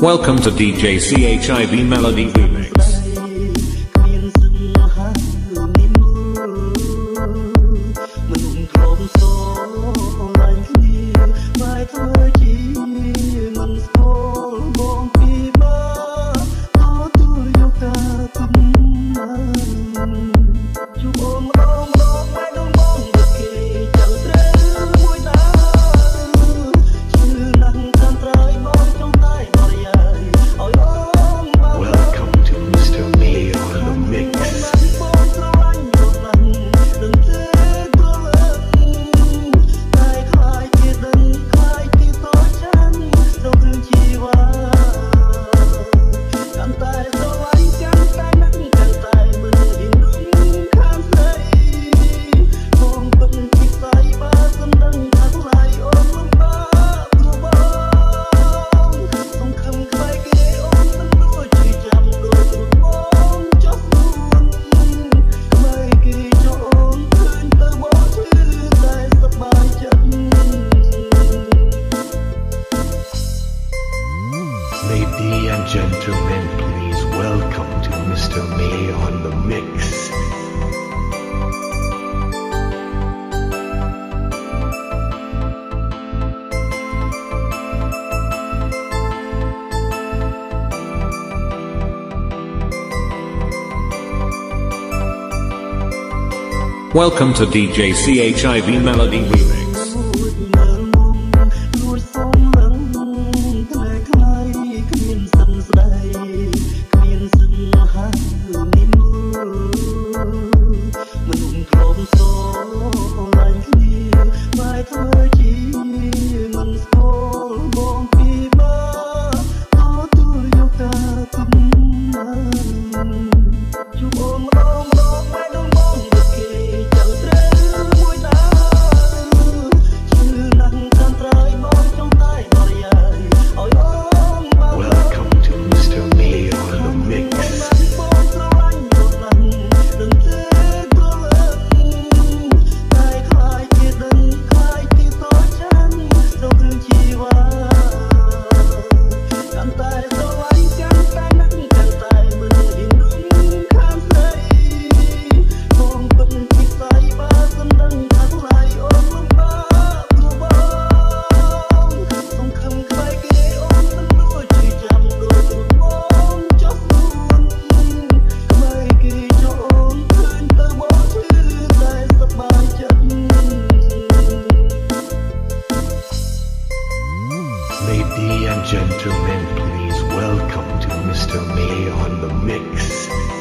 Welcome to DJ CHIV Melody Group. Ladies and gentlemen, please welcome to Mr. May on the Mix. Welcome to DJ CHIV Melody Remix. Golden Ladies and gentlemen, please welcome to Mr. May on the mix.